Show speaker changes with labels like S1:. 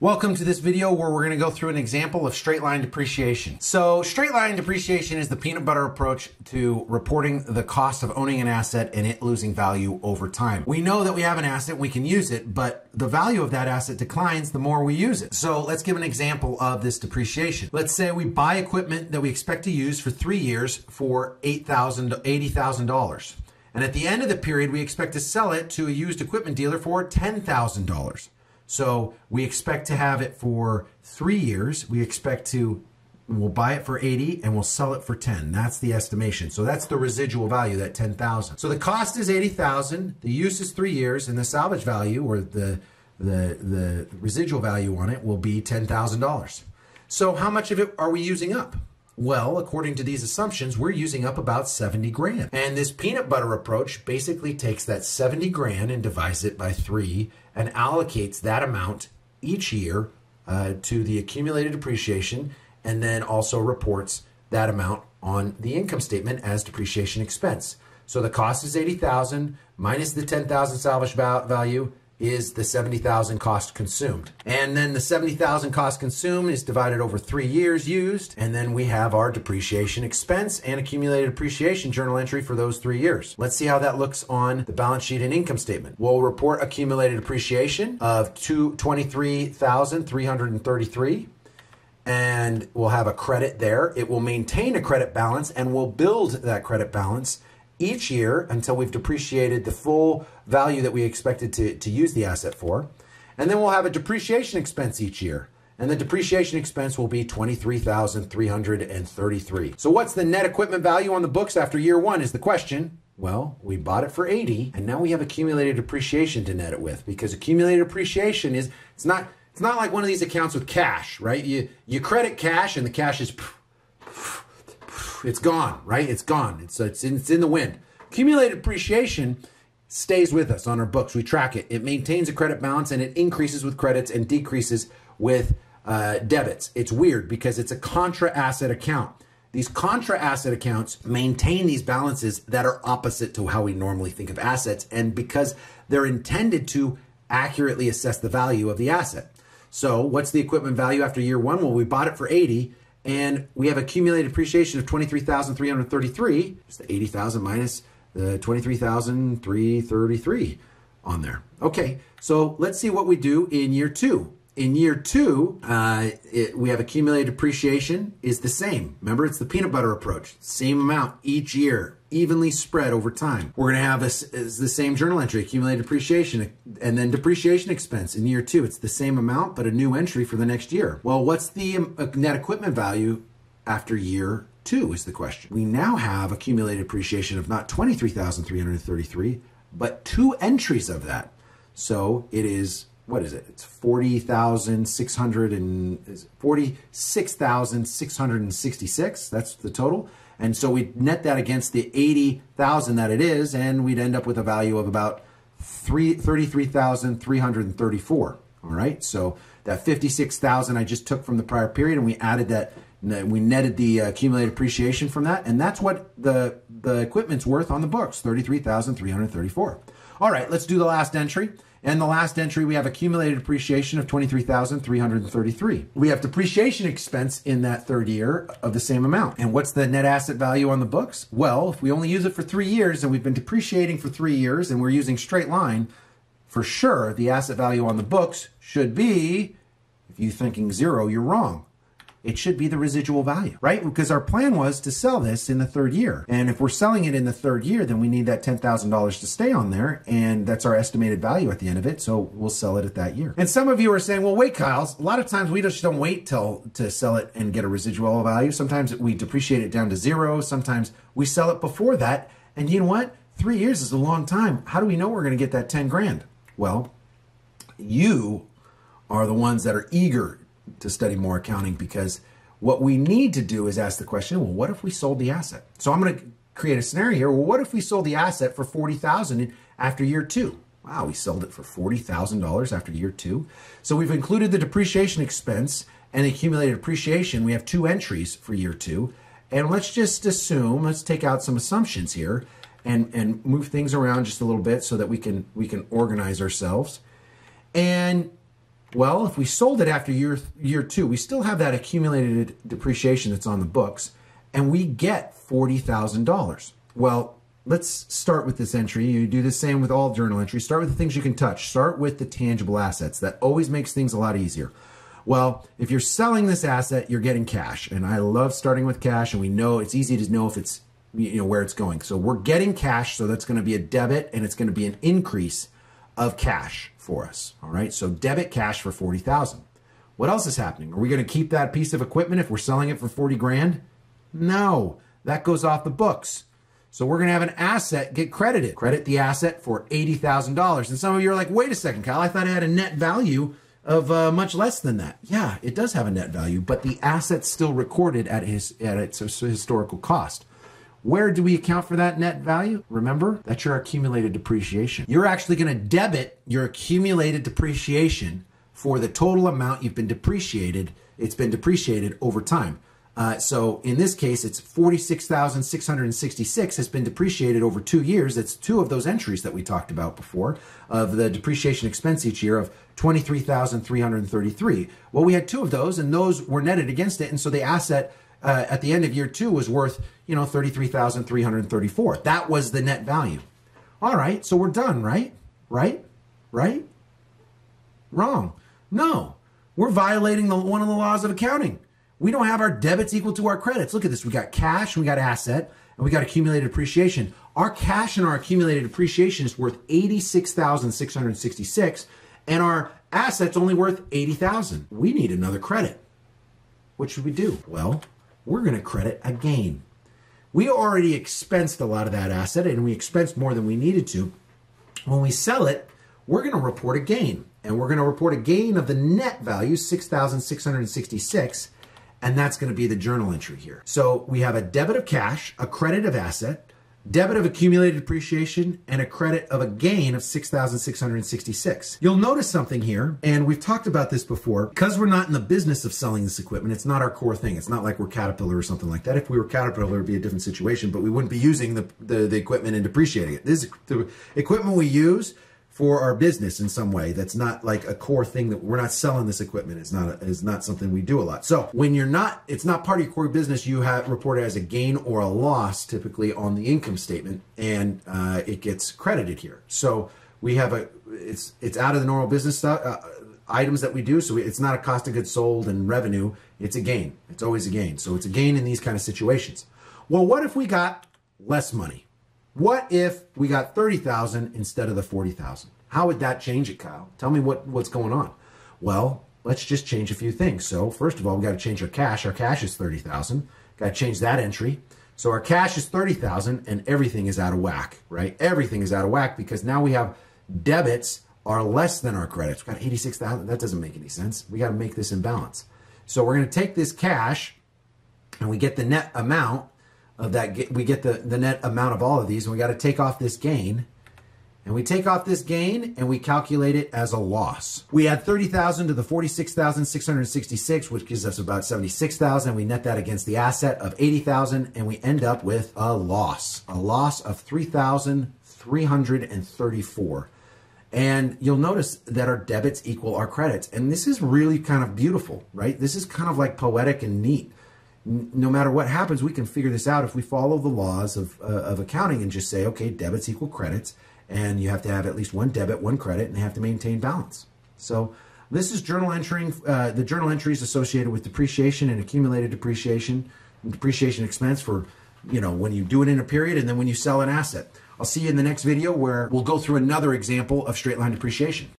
S1: Welcome to this video where we're going to go through an example of straight line depreciation. So straight line depreciation is the peanut butter approach to reporting the cost of owning an asset and it losing value over time. We know that we have an asset, we can use it, but the value of that asset declines the more we use it. So let's give an example of this depreciation. Let's say we buy equipment that we expect to use for three years for $8,000, $80,000. And at the end of the period, we expect to sell it to a used equipment dealer for $10,000. So we expect to have it for three years. We expect to, we'll buy it for 80 and we'll sell it for 10. That's the estimation. So that's the residual value, that 10,000. So the cost is 80,000, the use is three years, and the salvage value or the, the, the residual value on it will be $10,000. So how much of it are we using up? Well, according to these assumptions, we're using up about 70 grand. And this peanut butter approach basically takes that 70 grand and divides it by three and allocates that amount each year uh, to the accumulated depreciation and then also reports that amount on the income statement as depreciation expense. So the cost is 80,000 minus the 10,000 salvage value is the 70,000 cost consumed. And then the 70,000 cost consumed is divided over three years used. And then we have our depreciation expense and accumulated depreciation journal entry for those three years. Let's see how that looks on the balance sheet and income statement. We'll report accumulated depreciation of 23,333 and we'll have a credit there. It will maintain a credit balance and we'll build that credit balance each year until we've depreciated the full value that we expected to, to use the asset for. And then we'll have a depreciation expense each year. And the depreciation expense will be 23,333. So what's the net equipment value on the books after year one is the question. Well, we bought it for 80 and now we have accumulated depreciation to net it with because accumulated depreciation is, it's not, it's not like one of these accounts with cash, right? You, you credit cash and the cash is it's gone, right? It's gone. It's, it's, in, it's in the wind. Accumulated depreciation stays with us on our books. We track it. It maintains a credit balance and it increases with credits and decreases with uh, debits. It's weird because it's a contra asset account. These contra asset accounts maintain these balances that are opposite to how we normally think of assets and because they're intended to accurately assess the value of the asset. So what's the equipment value after year one? Well, we bought it for 80 and we have accumulated depreciation of 23,333, just the 80,000 minus the 23,333 on there. Okay, so let's see what we do in year two. In year two, uh, it, we have accumulated depreciation is the same. Remember, it's the peanut butter approach. Same amount each year, evenly spread over time. We're going to have this is the same journal entry, accumulated depreciation, and then depreciation expense in year two. It's the same amount, but a new entry for the next year. Well, what's the um, net equipment value after year two is the question. We now have accumulated depreciation of not 23,333, but two entries of that. So it is what is it? It's 40,600 and 46,666. That's the total. And so we'd net that against the 80,000 that it is, and we'd end up with a value of about 33,334. All right. So that 56,000 I just took from the prior period and we added that, we netted the accumulated appreciation from that. And that's what the, the equipment's worth on the books, 33,334. All right, let's do the last entry. And the last entry, we have accumulated depreciation of 23,333. We have depreciation expense in that third year of the same amount. And what's the net asset value on the books? Well, if we only use it for three years and we've been depreciating for three years and we're using straight line, for sure, the asset value on the books should be, if you're thinking zero, you're wrong it should be the residual value, right? Because our plan was to sell this in the third year. And if we're selling it in the third year, then we need that $10,000 to stay on there. And that's our estimated value at the end of it. So we'll sell it at that year. And some of you are saying, well, wait, Kyle, a lot of times we just don't wait till to sell it and get a residual value. Sometimes we depreciate it down to zero. Sometimes we sell it before that. And you know what? Three years is a long time. How do we know we're going to get that 10 grand? Well, you are the ones that are eager to study more accounting because what we need to do is ask the question, well, what if we sold the asset? So I'm going to create a scenario here. Well, what if we sold the asset for 40,000 after year two? Wow, we sold it for $40,000 after year two. So we've included the depreciation expense and accumulated depreciation. We have two entries for year two. And let's just assume, let's take out some assumptions here and, and move things around just a little bit so that we can, we can organize ourselves. And Well, if we sold it after year year two, we still have that accumulated depreciation that's on the books, and we get forty thousand dollars. Well, let's start with this entry. You do the same with all journal entries. Start with the things you can touch. Start with the tangible assets. That always makes things a lot easier. Well, if you're selling this asset, you're getting cash, and I love starting with cash. And we know it's easy to know if it's you know where it's going. So we're getting cash, so that's going to be a debit, and it's going to be an increase of cash for us. All right, so debit cash for 40,000. What else is happening? Are we going to keep that piece of equipment if we're selling it for 40 grand? No, that goes off the books. So we're going to have an asset get credited. Credit the asset for $80,000. And some of you are like, wait a second, Kyle, I thought it had a net value of uh, much less than that. Yeah, it does have a net value, but the asset's still recorded at, his, at its historical cost. Where do we account for that net value? Remember, that's your accumulated depreciation. You're actually going to debit your accumulated depreciation for the total amount you've been depreciated. It's been depreciated over time. Uh, so in this case, it's 46,666 has been depreciated over two years. That's two of those entries that we talked about before of the depreciation expense each year of 23,333. Well, we had two of those and those were netted against it. And so the asset uh, at the end of year two was worth, you know, 33,334. That was the net value. All right, so we're done, right? Right? Right? Wrong. No, we're violating the, one of the laws of accounting. We don't have our debits equal to our credits. Look at this. We got cash, we got asset, and we got accumulated appreciation. Our cash and our accumulated appreciation is worth 86,666 and our assets only worth 80,000. We need another credit. What should we do? Well, we're going to credit a gain. We already expensed a lot of that asset and we expensed more than we needed to. When we sell it, we're going to report a gain. And we're going to report a gain of the net value, 6,666, and that's going to be the journal entry here. So we have a debit of cash, a credit of asset, debit of accumulated depreciation, and a credit of a gain of 6,666. You'll notice something here, and we've talked about this before, because we're not in the business of selling this equipment, it's not our core thing. It's not like we're Caterpillar or something like that. If we were Caterpillar, it would be a different situation, but we wouldn't be using the, the, the equipment and depreciating it. This is the equipment we use for our business in some way. That's not like a core thing that we're not selling this equipment. It's not a, it's not something we do a lot. So when you're not it's not part of your core business you have reported as a gain or a loss typically on the income statement and uh, it gets credited here. So we have a it's it's out of the normal business stuff uh, items that we do. So it's not a cost of goods sold and revenue. It's a gain. It's always a gain. So it's a gain in these kind of situations. Well what if we got less money what if we got 30,000 instead of the 40,000? How would that change it, Kyle? Tell me what, what's going on. Well, let's just change a few things. So first of all, we got to change our cash. Our cash is 30,000. Got to change that entry. So our cash is 30,000 and everything is out of whack, right? Everything is out of whack because now we have debits are less than our credits. We got 86,000. That doesn't make any sense. We got to make this in balance. So we're going to take this cash and we get the net amount of that, we get the, the net amount of all of these, and we got to take off this gain. And we take off this gain and we calculate it as a loss. We add 30,000 to the 46,666, which gives us about 76,000. We net that against the asset of 80,000 and we end up with a loss, a loss of 3,334. And you'll notice that our debits equal our credits. And this is really kind of beautiful, right? This is kind of like poetic and neat no matter what happens, we can figure this out if we follow the laws of, uh, of accounting and just say, okay, debits equal credits, and you have to have at least one debit, one credit, and they have to maintain balance. So this is journal entering, uh, the journal entries associated with depreciation and accumulated depreciation, and depreciation expense for, you know, when you do it in a period and then when you sell an asset. I'll see you in the next video where we'll go through another example of straight line depreciation.